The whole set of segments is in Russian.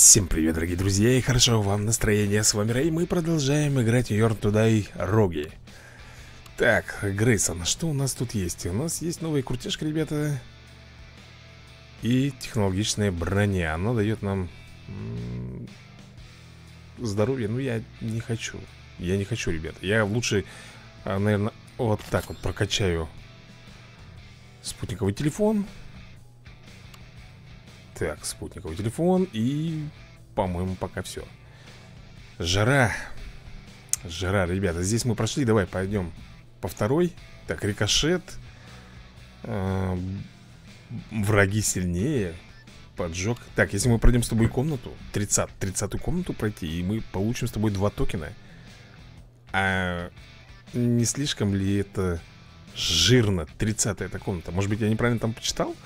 Всем привет, дорогие друзья, и хорошо вам настроение. С вами Рэй, мы продолжаем играть Йорн Тудай Роги. Так, Грейсон, что у нас тут есть? У нас есть новая крутежка, ребята. И технологичная броня. Она дает нам здоровье. Ну, я не хочу. Я не хочу, ребята. Я лучше, а, наверное, вот так вот прокачаю спутниковый телефон. Так, спутниковый телефон и, по-моему, пока все Жара. Жара, ребята, здесь мы прошли Давай пойдем по второй. Так, рикошет. Э, Враги сильнее. Поджог. Так, если мы пройдем с тобой комнату 30, 30 комнату пройти И мы получим с тобой два токена А не слишком ли это жирно? 30 эта комната. Может быть я неправильно там почитал?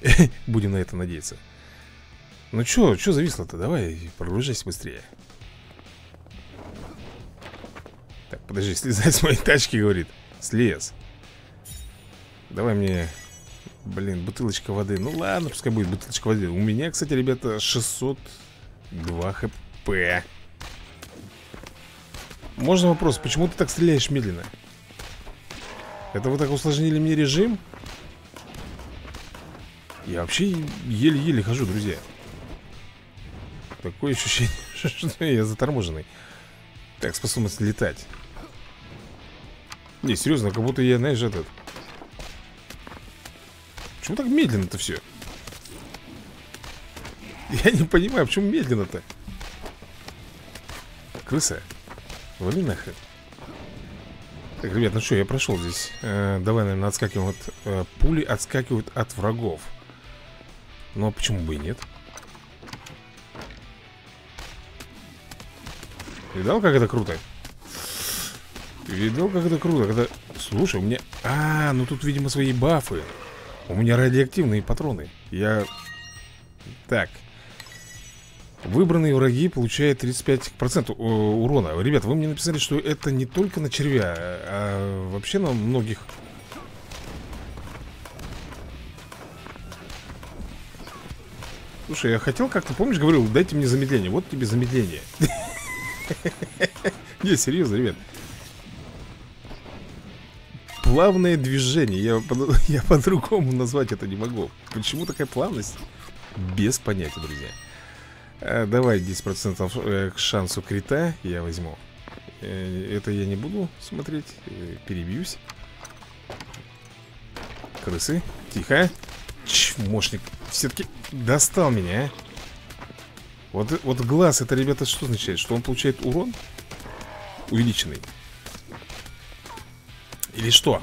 Будем на это надеяться. Ну чё, чё зависло-то? Давай, прогружайся быстрее. Так, подожди, слезать с моей тачки, говорит. Слез. Давай мне, блин, бутылочка воды. Ну ладно, пускай будет бутылочка воды. У меня, кстати, ребята, 602 хп. Можно вопрос, почему ты так стреляешь медленно? Это вы так усложнили мне режим? Я вообще еле-еле хожу, друзья Такое ощущение, что я заторможенный Так, способность летать Не, серьезно, как будто я, знаешь, этот Почему так медленно-то все? Я не понимаю, почему медленно-то? Крыса? Вали нахрен Так, ребят, ну что, я прошел здесь э, Давай, наверное, отскакиваем от э, Пули отскакивают от врагов ну а почему бы и нет? Видал, как это круто? Видал, как это круто? Когда... Слушай, у меня... А, ну тут, видимо, свои бафы У меня радиоактивные патроны Я... Так Выбранные враги получают 35% урона Ребят, вы мне написали, что это не только на червя А вообще на многих Слушай, я хотел как-то, помнишь, говорил, дайте мне замедление Вот тебе замедление. Не, серьезно, ребят. Плавное движение. Я, я по-другому назвать это не могу. Почему такая плавность? Без понятия, друзья. А, Давай 10% э, к шансу крита Я возьму. Э, Это я не буду смотреть э, Перебьюсь. Крысы, тихо. Чмошник все-таки достал меня, а вот, вот глаз, это, ребята, что означает? Что он получает урон? Увеличенный Или что?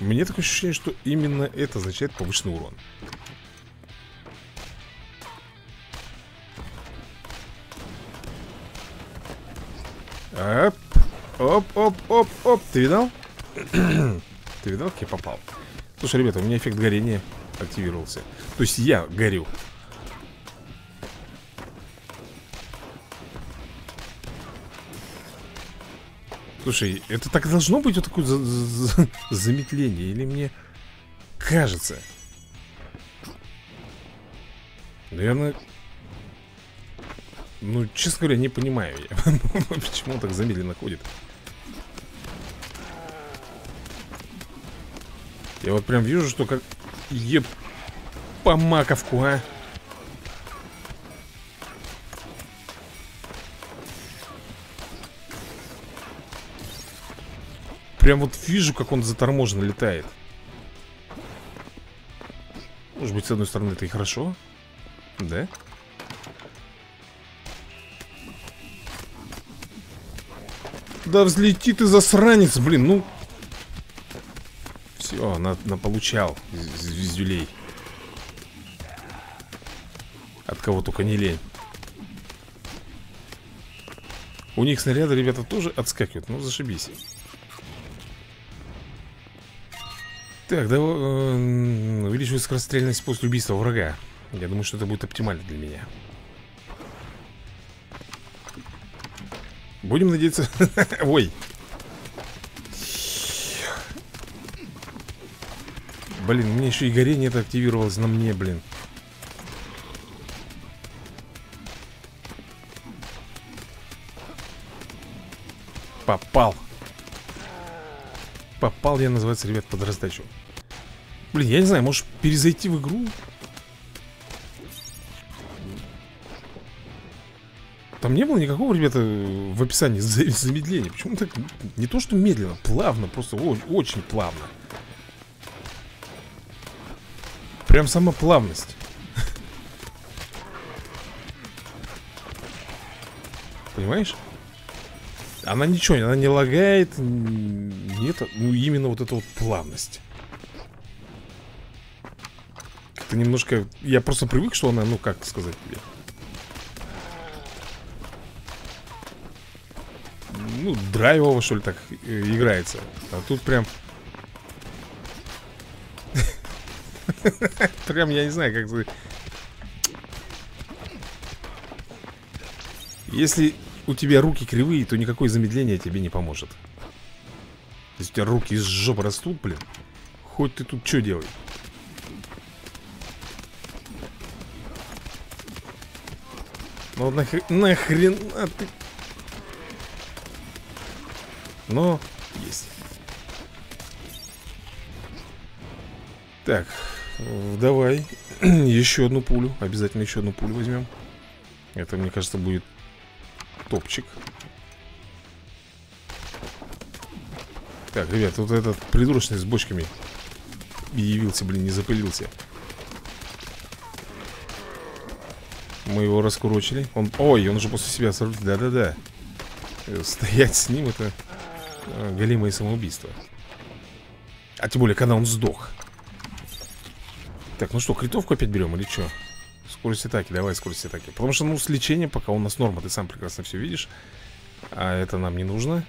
Мне такое ощущение, что именно это означает повышенный урон Оп, оп, оп, оп, оп Ты видал? Ты видал, как я попал? Слушай, ребята, у меня эффект горения активировался. То есть я горю. Слушай, это так должно быть вот такое за за замедление Или мне кажется? Наверное Ну, честно говоря, не понимаю я Почему он так замедленно ходит Я вот прям вижу, что как... Еп... По маковку, а. Прям вот вижу, как он заторможенно летает. Может быть, с одной стороны, это и хорошо. Да? Да взлети ты, засранец, блин, ну все, на, на получал звездюлей. От кого только не лень. У них снаряды, ребята, тоже отскакивают. Ну, зашибись. Так, да, э, увеличиваю скорострельность после убийства врага. Я думаю, что это будет оптимально для меня. Будем надеяться... Ой, Блин, у меня еще и горение это активировалось на мне, блин. Попал. Попал я, называется, ребят, под раздачу. Блин, я не знаю, может перезайти в игру? Там не было никакого, ребята, в описании замедления. Почему так? Не то, что медленно, плавно, просто очень плавно. Прям сама плавность. Понимаешь? Она ничего, она не лагает Нет, ну именно вот эта вот плавность. Как-то немножко Я просто привык, что она, ну как сказать Ну, драйвово, что ли, так э, играется. А тут прям Прям, я не знаю, как... Если у тебя руки кривые, то никакое замедление тебе не поможет. Если у тебя руки из жопы растут, блин, хоть ты тут что делай. Ну нахрен, нахрен, а ты... Но есть. Так, давай. Еще одну пулю. Обязательно еще одну пулю возьмем. Это, мне кажется, будет топчик. Так, ребят, вот этот придурочный с бочками Явился, блин, не запылился. Мы его раскурочили. Он... Ой, он уже после себя сорвет Да-да-да. Стоять с ним это э, Голимое самоубийство. А тем более, когда он сдох так, ну что, критовку опять берем или что? Скорость атаки, давай скорость атаки. Потому что, ну, с лечением пока у нас норма Ты сам прекрасно все видишь. А это нам не нужно.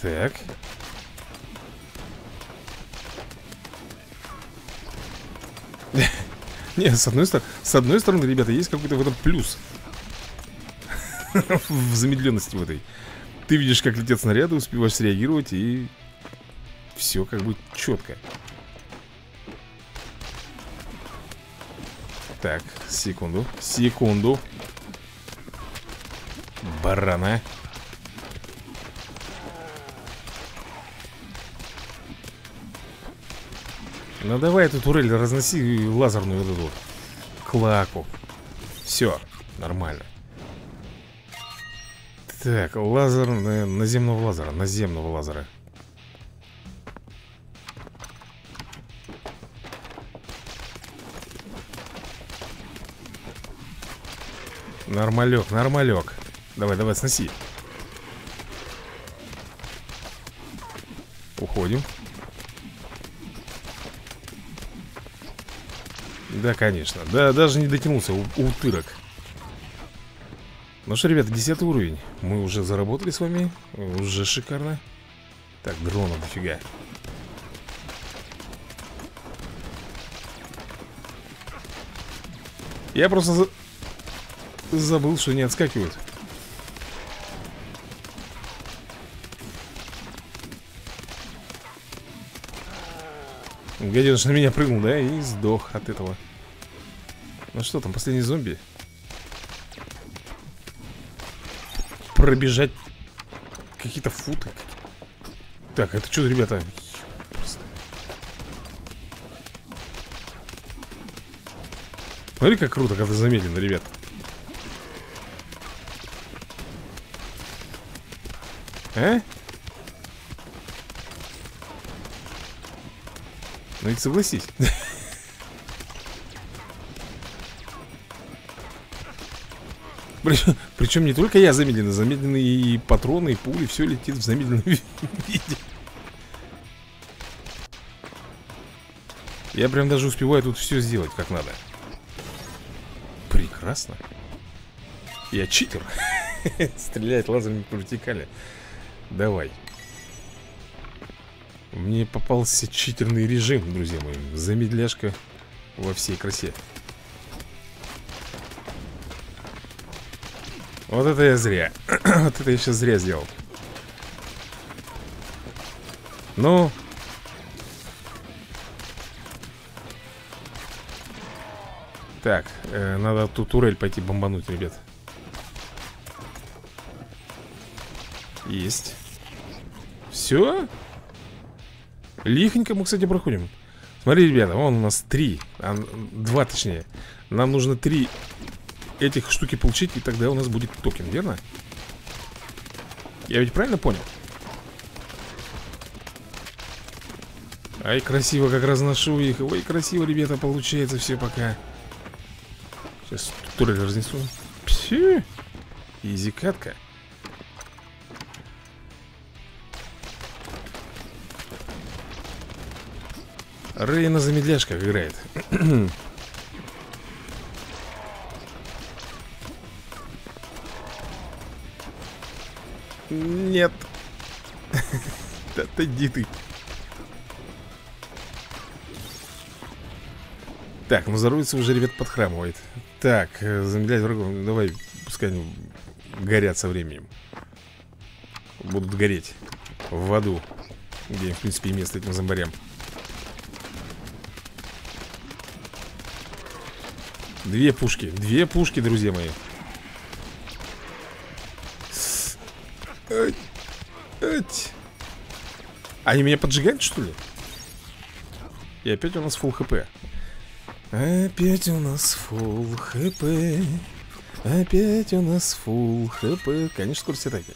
Так. Не, с одной стороны С одной стороны, ребята, есть какой-то в этом плюс. В замедленности в этой ты видишь, как летят снаряды, успеваешь среагировать и все как бы четко. Так, секунду, секунду. Барана. Ну давай эту турель разноси лазерную вот эту клаку. Все, нормально. Так, лазер э, наземного лазера, наземного лазера. Нормалек, нормалек. Давай, давай, сноси. Уходим. Да, конечно. Да, даже не дотянулся, у утырок. Ну что, ребята, 10 уровень. Мы уже заработали с вами. Уже шикарно. Так, дрона дофига. Я просто за... забыл, что не отскакивают. Гаденыш на меня прыгнул, да? И сдох от этого. Ну что там, последний зомби? Пробежать какие-то футы. Так, это что, ребята? Смотри, как круто, когда замедленно, ребят. А? Ну ведь согласись. Причем, причем не только я замедленный, замедленные и патроны, и пули, все летит в замедленном виде. Я прям даже успеваю тут все сделать как надо. Прекрасно. Я читер. Стреляет лазерами по вертикали. Давай. Мне попался читерный режим, друзья мои. Замедляшка во всей красе. Вот это я зря. Вот это я сейчас зря сделал. Ну. Так, э, надо ту турель пойти бомбануть, ребят. Есть. Все? Лихонько мы, кстати, проходим. Смотри, ребята, вон у нас три а, Два, точнее. Нам нужно три этих штуки получить И тогда у нас будет токен, верно? Я ведь правильно понял? Ай, красиво как разношу их. Ой, красиво, ребята, получается все пока. Сейчас турель разнесу. Пси Изи катка. Рэй на замедляшках играет Нет. Отойди ты Так, ну здоровится уже, ребят, подхрамывает. Так, э, замедлять врагов Давай, пускай они горят со временем. Будут гореть В аду Где, в принципе, и место этим зомбарям. Две пушки, две пушки, друзья мои Ать. Ать. Они меня поджигают, что ли? И опять у нас фул хп Опять у нас фул хп Опять у нас фул хп Конечно, скорость атаки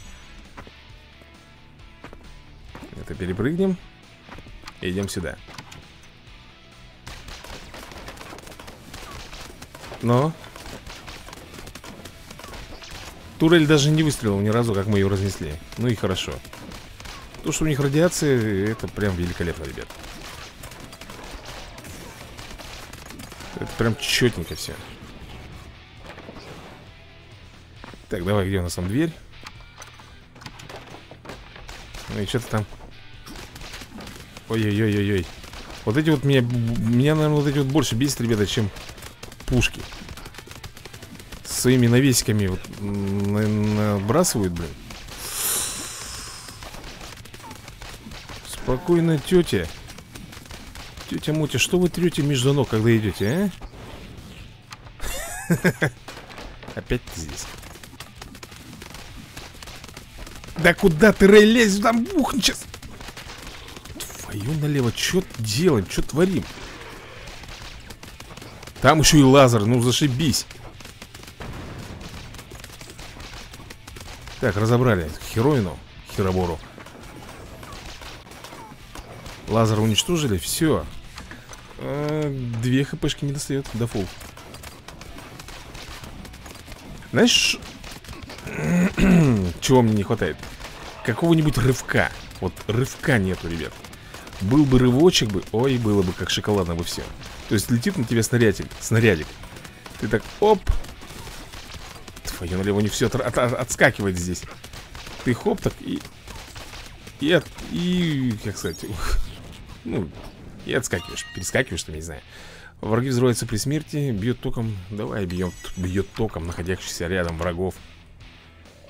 Это перепрыгнем Идем сюда Но Турель даже не выстрелил ни разу, как мы ее разнесли. Ну и хорошо. То, что у них радиация, это прям великолепно, ребят. Это прям четненько все Так, давай, где у нас там дверь? Ну и что-то там. Ой-ой-ой-ой-ой. Вот эти вот меня, меня, наверное, вот эти вот больше бесит, ребята, чем пушки Своими навесиками вот набрасывают, блин Спокойно, тетя Тетя Мотя, что вы трете между ног, когда идете, а? Опять ты здесь Да куда ты, лезешь? Там бухнет сейчас Твою налево, что делаем, что творим? Там еще и лазер, ну зашибись Так, разобрали Хероину, Херобору Лазер уничтожили, все а, Две хпшки не достает до фул Знаешь Чего мне не хватает? Какого-нибудь рывка Вот рывка нету, ребят Был бы рывочек бы, ой, было бы как шоколадно бы все то есть летит на тебя снарядик, снарядик. Ты так, оп. Твою налево не все от, от, от, отскакивает здесь. Ты хоп так и... И, от, и как сказать, ну, и отскакиваешь, перескакиваешь, там, не знаю. Враги взрываются при смерти, бьет током. Давай бьет, бьет током находящихся рядом врагов.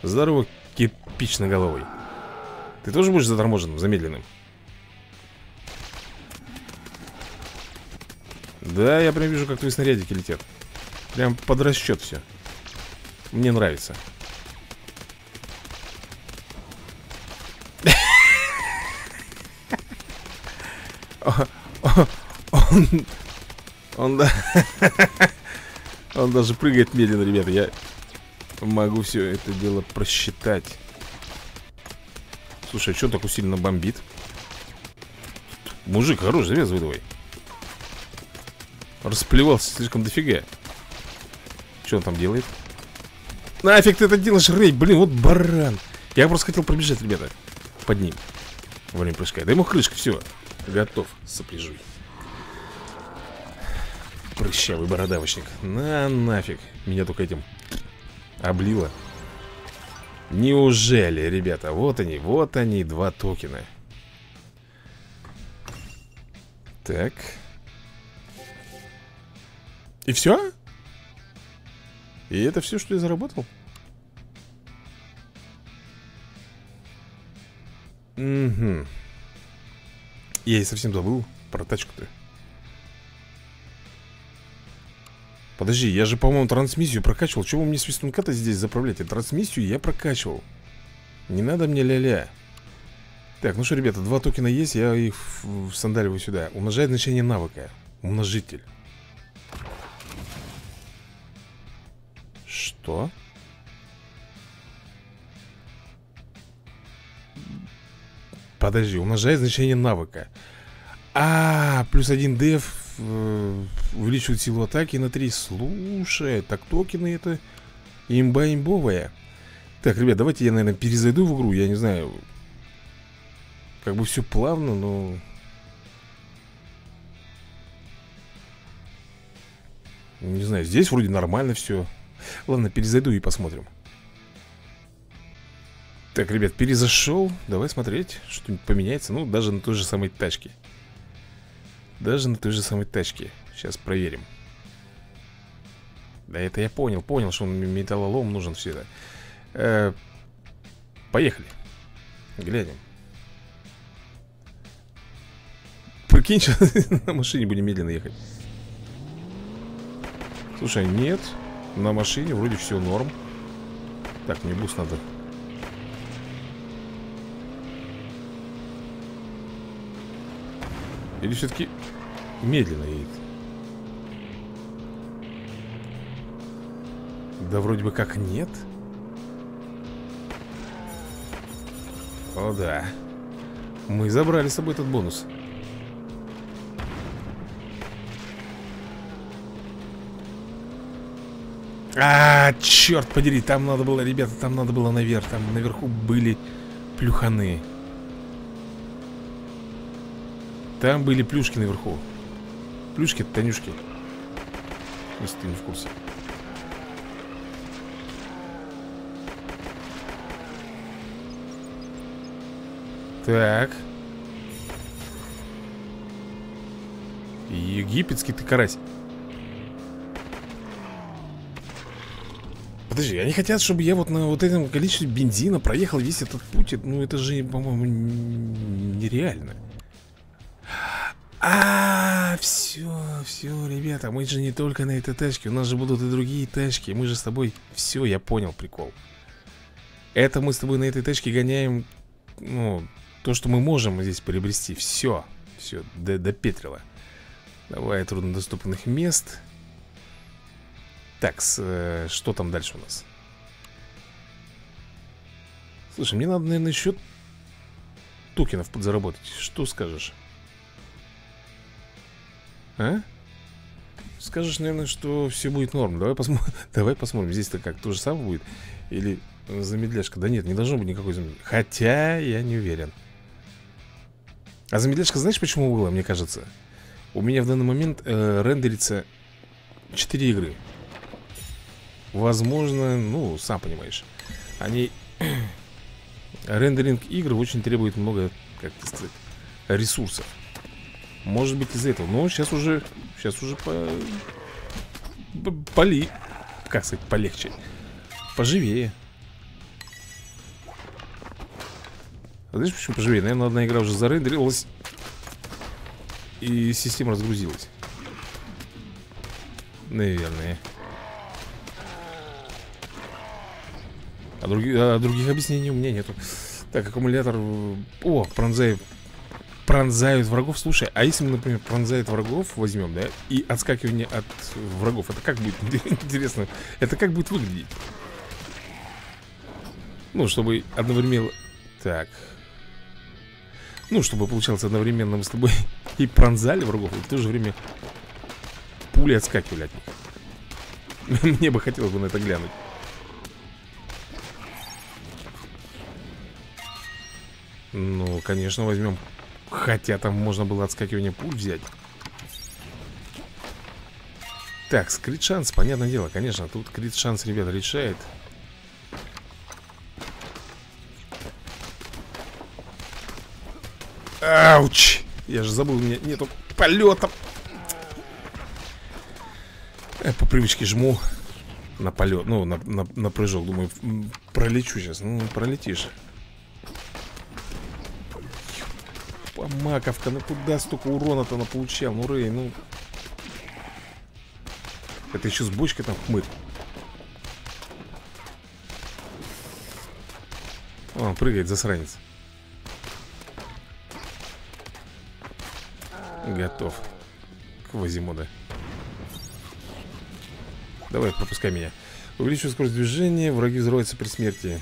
Здорово, кирпичноголовый. Ты тоже будешь заторможенным, замедленным? Да, я прям вижу, как твои снарядики летят Прям под расчет все Мне нравится Он, он, он даже прыгает медленно, ребята. Я могу все это дело просчитать. Слушай, а что так усиленно бомбит? Мужик, хорош, завязывай давай. Расплевался слишком дофига Что он там делает? Нафиг ты это делаешь, Рэй? Блин, вот баран. Я просто хотел пробежать, ребята Под ним. Во время прыжка. Дай ему крышка, все Готов, сопляжуй. Прыщавый бородавочник. На нафиг. Меня только этим облило. Неужели, ребята? Вот они, вот они, два токена. Так. И все? И это все, что я заработал? Угу. Я и совсем забыл про тачку-то. Подожди, я же, по-моему, трансмиссию прокачивал Чего мне свистунка-то здесь заправляете? Трансмиссию я прокачивал Не надо мне ля-ля Так, ну что, ребята, два токена есть Я их сандаливаю сюда Умножает значение навыка Умножитель Что? Подожди, умножает значение навыка. А, плюс один деф э, Увеличивает силу атаки на 3 Слушай, так токены это Имба имбовая. Так, ребят, давайте я, наверное, перезайду в игру. Я не знаю. Как бы все плавно, но Не знаю, здесь вроде нормально все Ладно, перезайду и посмотрим. Так, ребят, перезашел. Давай смотреть, что-нибудь поменяется. Ну, даже на той же самой тачке. Даже на той же самой тачке. Сейчас проверим. Да это я понял, понял, что металлолом нужен все это. Э, Поехали. Глянем. Прикинь, на машине будем медленно ехать. Слушай, нет На машине вроде все норм. Так, мне бус надо. Или все-таки медленно едет? Да вроде бы как нет. О да. Мы забрали с собой этот бонус А, черт подери, там надо было, ребята, там надо было наверх Там наверху были плюханы. Там были плюшки наверху. Плюшки, Танюшки. Если ты не в курсе. Так. Египетский ты карась Подожди, они хотят, чтобы я вот на вот этом количестве бензина проехал весь этот путь Ну это же, по-моему, нереально а, все, все, ребята, мы же не только на этой тачке, у нас же будут и другие тачки, мы же с тобой, все, я понял прикол. Это мы с тобой на этой тачке гоняем, ну, то, что мы можем здесь приобрести, все, все, до, Петрила. Давай труднодоступных мест. Так, э, что там дальше у нас? Слушай, мне надо, наверное, еще токенов подзаработать. Что скажешь? А? Скажешь, наверное, что все будет норм. Давай посмотрим. Давай посмотрим. Здесь-то как, то же самое будет? Или замедляшка? Да нет, не должно быть никакой замедляшки. Хотя я не уверен. А замедляшка, знаешь, почему была, мне кажется? У меня в данный момент э, рендерится 4 игры. Возможно, ну, сам понимаешь. Они Рендеринг игр очень требует много, как сказать, ресурсов. Может быть из-за этого. Но сейчас уже, сейчас уже по... Поли Как сказать, полегче. Поживее. А Знаешь, почему поживее? Наверное, одна игра уже зарендерилась И система разгрузилась. Наверное А, а других объяснений у меня нету. Так, аккумулятор О, пронзает Пронзают врагов. Слушай, а если мы, например, пронзает врагов Возьмем, да, и отскакивание от врагов Это как будет, интересно Это как будет выглядеть? Ну, чтобы одновременно Так. Ну, чтобы получалось одновременно мы с тобой И пронзали врагов, и в то же время Пули отскакивали от них. Мне бы хотелось бы на это глянуть Ну, конечно, возьмем. Хотя там можно было отскакивание пуль взять. Так, скрит шанс, понятное дело, конечно Тут крит шанс, ребята, решает. Ауч! Я же забыл, у меня нету полета. Я по привычке жму на полет, ну, на, на, на прыжок. Думаю, пролечу сейчас Ну, пролетишь Маковка, ну куда столько урона-то она получал? Ну, Рэй, ну... Это еще с бочкой там хмырь. Он прыгает, засранец. Готов. Квазимода. Давай, пропускай меня. Увеличиваю скорость движения, враги взрываются при смерти.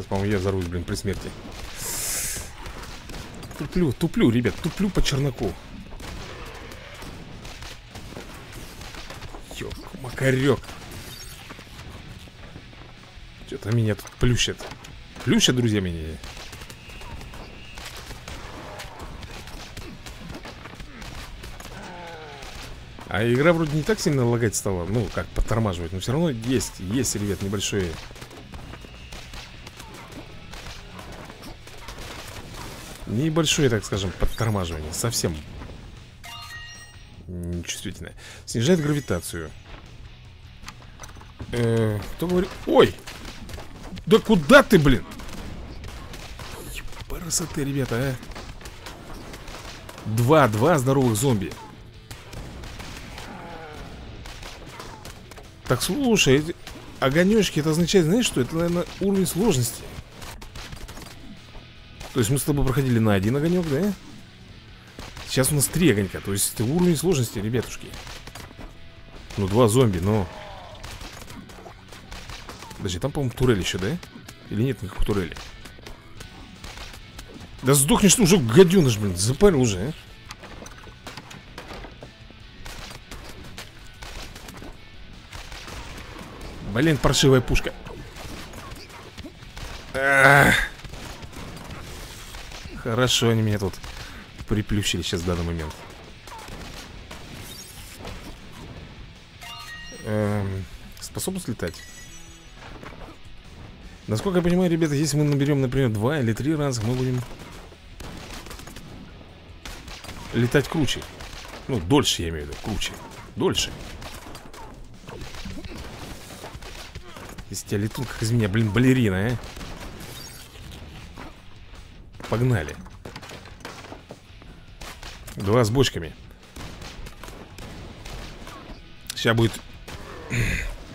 Сейчас, по-моему, я взорвусь, блин, при смерти. Туплю, туплю, ребят, туплю по черноку. Ёк, макарек. Что-то меня тут плющат. Плющат, друзья, меня. А игра вроде не так сильно лагать стала Ну, как подтормаживать Но все равно есть, есть, ребят, небольшое Небольшое, так скажем, подтормаживание Совсем Нечувствительное Снижает гравитацию э, Кто говорит? Ой! Да куда ты, блин? Красоты, ребята, а Два, два здоровых зомби Так, слушай, эти огонечки, это означает, знаешь что? Это, наверное, уровень сложности То есть мы с тобой проходили на один огонек, да? Сейчас у нас три огонька То есть это уровень сложности, ребятушки Ну, два зомби, но Подожди, там, по-моему, турель еще, да? Или нет никаких турелей? Да сдохнешь ты уже, гаденыш, блин, запарил уже, а? Блин, паршивая пушка Ах. Хорошо они меня тут приплющили сейчас в данный момент. Эм, Способность летать? Насколько я понимаю, ребята, если мы наберем, например, два или три раза Мы будем летать круче. Ну, дольше я имею в виду, круче. Дольше. Из тебя летун, как из меня, блин, балерина, а Погнали. Два с бочками. Сейчас будет.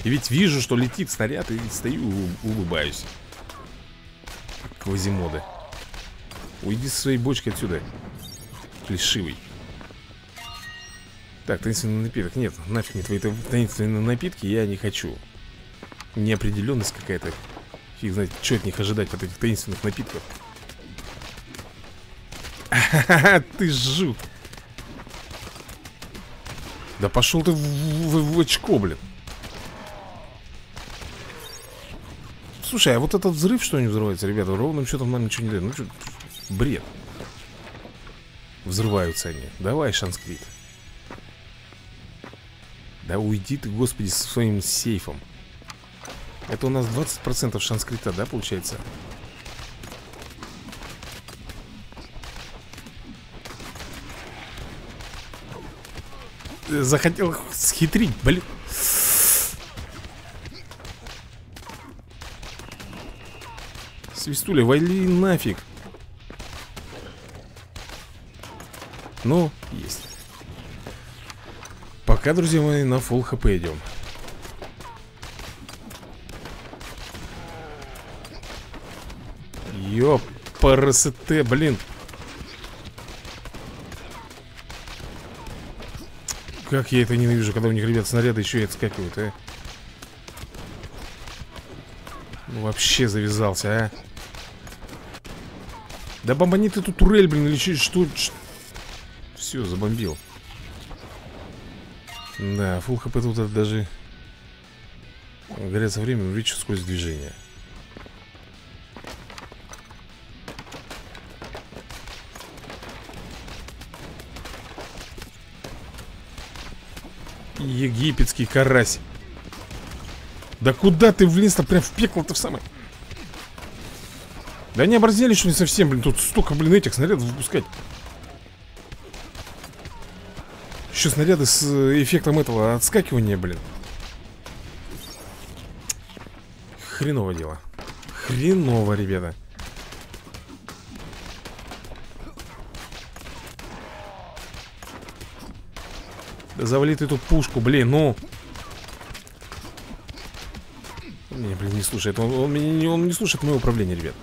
И ведь вижу, что летит снаряд И стою, улыбаюсь. Квазимоды. Уйди со своей бочкой отсюда Плешивый. Так, таинственный напиток. Нет, нафиг мне твои таинственные напитки Я не хочу. Неопределенность какая-то. Фиг знает, что от них ожидать от этих таинственных напитков Ты жук Да пошел ты в, в, в очко, блин Слушай, а вот этот взрыв что не взрывается, ребята? Ровным счетом нам ничего не дает. Ну что, бред. Взрываются они. Давай, шанскрит. Да уйди ты, господи, со своим сейфом. Это у нас 20% шанскрита, да, получается? Захотел схитрить, блин. Свистуля, вали нафиг. Ну, есть. Пока, друзья мои, на фул хп идем. Ёпарасете, блин Как я это ненавижу, когда у них, ребят, снаряды еще и отскакивают, а ну, Вообще завязался, а да бомбани ты тут турель, блин, или что? Все, забомбил. Да, фул хп тут даже горятся время увеличить сквозь движение. Египетский карась. Да куда ты влез-то прям в пекло-то в самое... Да не оборзели, что не совсем, блин Тут столько, блин, этих снарядов выпускать. Еще снаряды с э, эффектом этого отскакивания, блин. Хреново дело. Хреново, ребята Да завали ты эту пушку, блин, ну. Меня, блин, не слушает Он, он, не, он не слушает мое управление, ребят.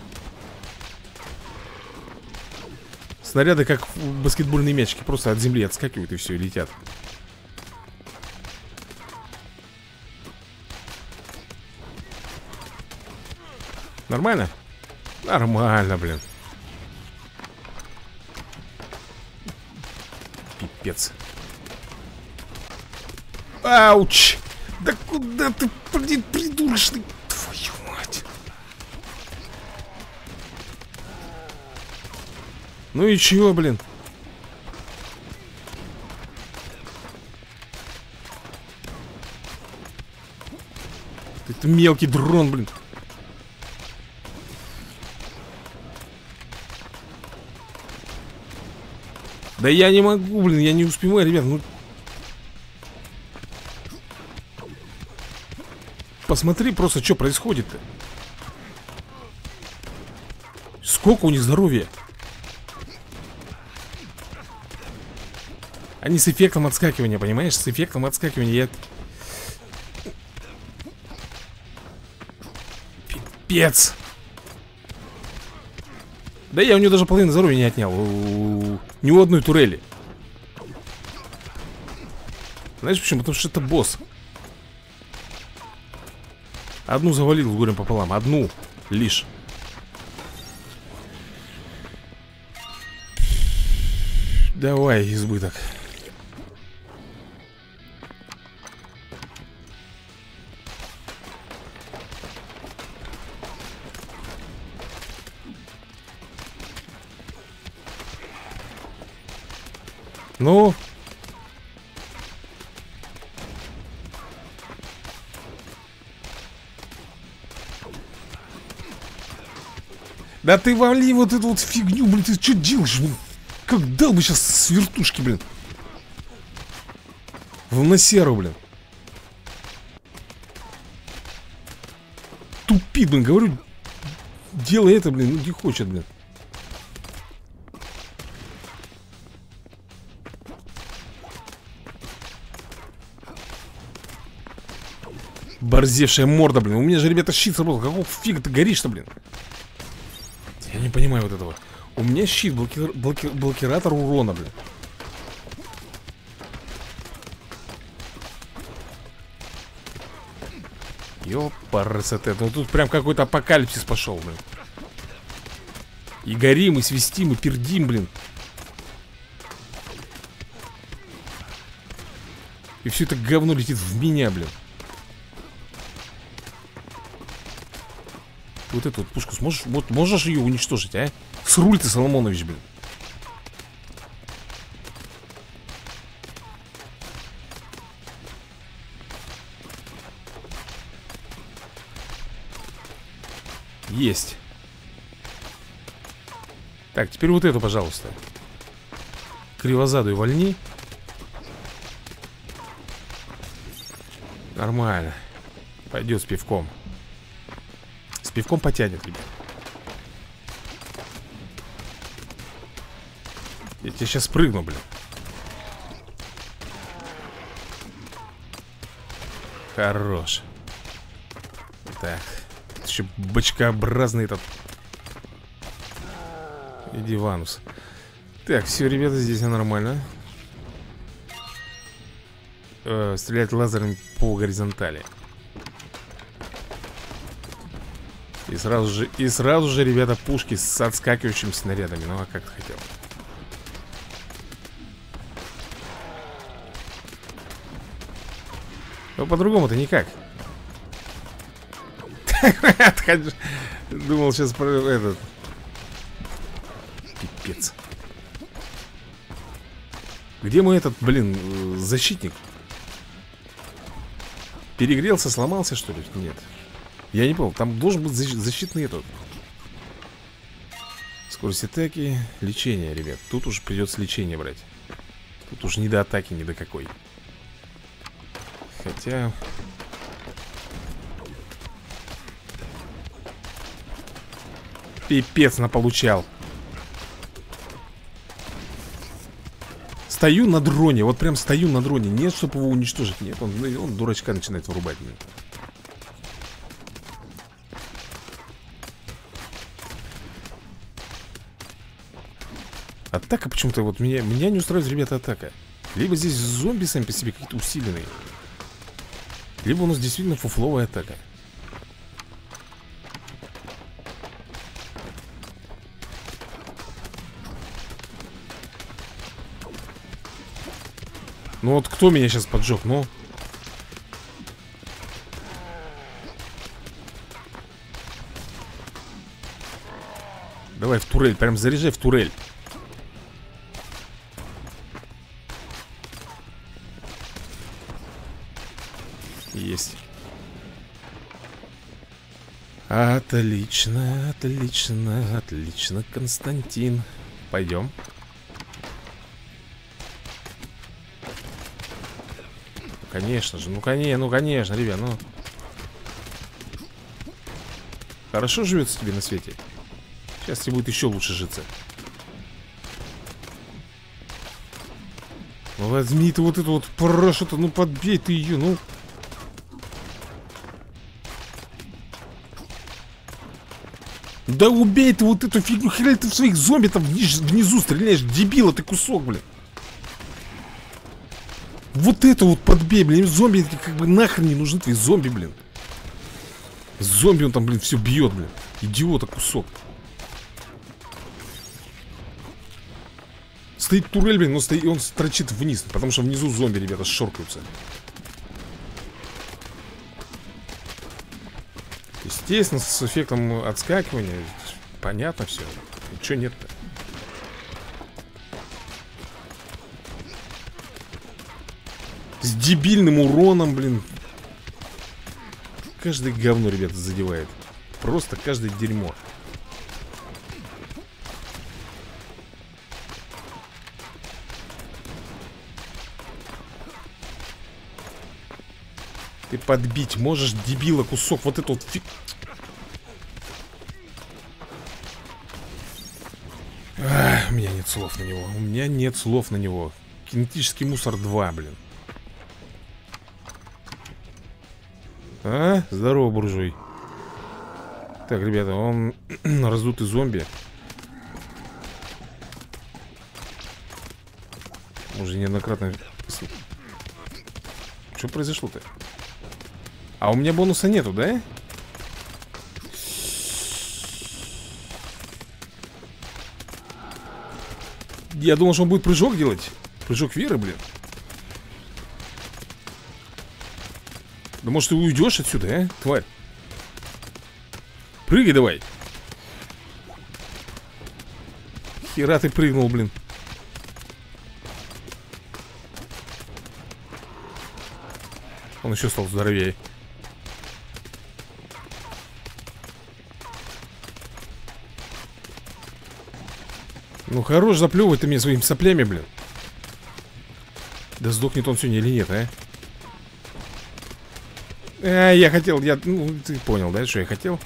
Снаряды, как баскетбольные мячики Просто от земли отскакивают и все, и летят. Нормально? Нормально, блин. Пипец Ауч! Да куда ты, блин, придурочный? Твою мать! Ну и чего, блин? Это мелкий дрон, блин. Да я не могу, блин, я не успеваю, ребят, ну Посмотри просто, что происходит-то. Сколько у них здоровья? Они с эффектом отскакивания, понимаешь? С эффектом отскакивания я... Пипец. Да я у него даже половину здоровья не отнял. Ни у одной турели. Знаешь почему? Потому что это босс Одну завалил горем пополам. Одну. Лишь. Давай, избыток. Ну? Да ты вали вот эту вот фигню, блин, ты что делаешь, блин? Как дал бы сейчас с вертушки, блин. В носеру, блин. Тупит, блин, говорю. Делай это, блин, ну не хочет, блин. Борзевшая морда, блин. У меня же, ребята, щит сработал. Какого фига ты горишь-то, блин? Понимаю вот этого. У меня щит, блоки... Блоки... блокиратор урона, блин. Ёпарасоте. Ну тут прям какой-то апокалипсис пошел, блин. И горим, и свистим, и пердим, блин. И все это говно летит в меня, блин. Вот эту вот пушку сможешь, вот можешь ее уничтожить, а? С руль ты, Соломонович, блин. Есть. Так, теперь вот эту, пожалуйста. Кривозадую вольни. Нормально. Пойдет с пивком пивком потянет, ребят. Я тебе сейчас прыгну, блин. Хорош. Так. Еще бочкообразный этот. Иди, Ванус Так, все, ребята, здесь нормально. Э, Стрелять лазером по горизонтали И сразу же, и сразу же, ребята, пушки с отскакивающими снарядами. Ну, а как ты хотел? Ну, по-другому-то никак. Думал сейчас про этот... Пипец. Где мой этот, блин, защитник? Перегрелся, сломался, что ли? Нет. Я не понял, там должен быть защитный этот Скорость атаки, лечение, ребят Тут уже придется лечение брать Тут уже не до атаки, ни до какой Хотя... Пипец наполучал стою на дроне, вот прям стою на дроне. Нет, чтобы его уничтожить. Нет, он, он дурачка начинает вырубать. Блин. Атака почему-то вот меня, меня не устраивает, ребята, атака. Либо здесь зомби сами по себе какие-то усиленные. Либо у нас действительно фуфловая атака. Ну вот кто меня сейчас поджег, ну? Давай в турель, прям заряжай в турель Отлично, отлично, отлично, Константин. Пойдем. Конечно же, ну конечно, ну конечно, ребят, ну. Хорошо живется тебе на свете. Сейчас тебе будет еще лучше житься. Ну возьми ты вот эту вот парашу-то, ну подбей ты ее, ну Да убей ты вот эту фигню, хрень ты в своих зомби там внизу стреляешь, дебила ты кусок, блин вот это вот подбей, блин. Зомби как бы нахрен не нужны твои зомби, блин. Зомби он там, блин, все бьет, блин. Идиота кусок. Стоит турель, блин, но стоит, он строчит вниз. Потому что внизу зомби, ребята, шоркаются. Естественно, с эффектом отскакивания. Понятно все. Ничего нет-то. С дебильным уроном, блин Каждый говно, ребята, задевает Просто каждое дерьмо подбить. Можешь, дебила, кусок. Вот это вот фиг... У меня нет слов на него. У меня нет слов на него. Кинетический мусор 2, блин. А? Здорово, буржуй. Так, ребята, он раздутый зомби. Уже неоднократно Что произошло-то? А у меня бонуса нету, да? Я думал, что он будет прыжок делать. Прыжок веры, блин. Да может ты уйдешь отсюда, а, тварь? Прыгай давай. Хера ты прыгнул, блин. Он еще стал здоровее Ну хорош заплевывать ты мне своими соплями, блин Да сдохнет он сегодня или нет, а? А, я хотел, я, ну, ты понял, да, что я хотел?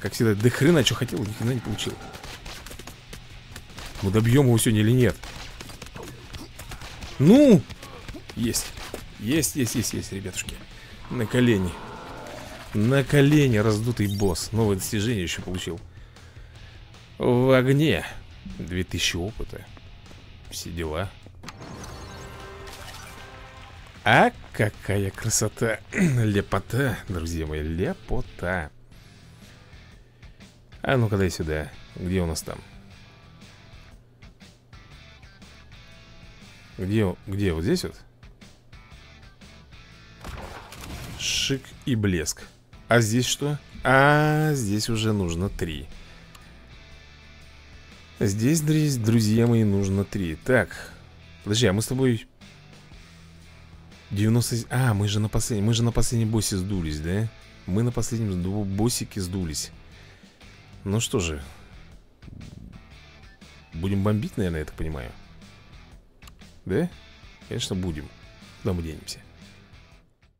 Как всегда, до хрена, что хотел, ни хрена не получил. Мы добьем его сегодня или нет? Ну! Есть. Есть, есть, есть, есть, ребятушки. На колени. На колени раздутый босс. Новое достижение еще получил. В огне. 2000 опыта. Все дела. А какая красота Лепота, друзья мои, лепота А ну-ка дай сюда Где у нас там? Где, где, вот здесь вот? Шик и блеск А здесь что? А, здесь уже нужно три Здесь, друзья мои, нужно три Так, подожди, а мы с тобой 90... А, мы же на последнем... Мы же на последнем боссе сдулись, да? Мы на последнем боссике сдулись. Ну что же. Будем бомбить, наверное, я так понимаю. Да? Конечно, будем. Куда мы денемся?